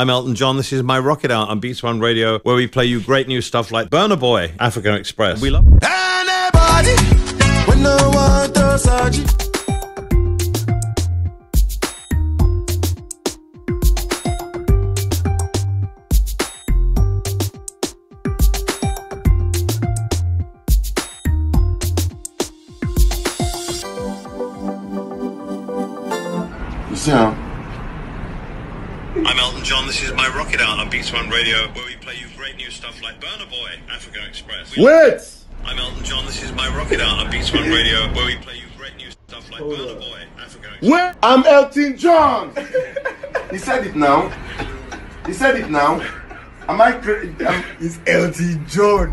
I'm Elton John. This is my Rocket Hour on Beats One Radio, where we play you great new stuff like Burna Boy, African Express. We love. Anybody, when at you. You see how? I'm Elton John. This is my Rocket Hour on Beats One Radio, where we play you great new stuff like Burna Boy, African Express. We Wait! I'm Elton John. This is my Rocket Hour on Beats One Radio, where we play you great new stuff like Burna Boy, African Express. Wait! I'm Elton John! he said it now. He said it now. Am I cra- am- It's Elton John.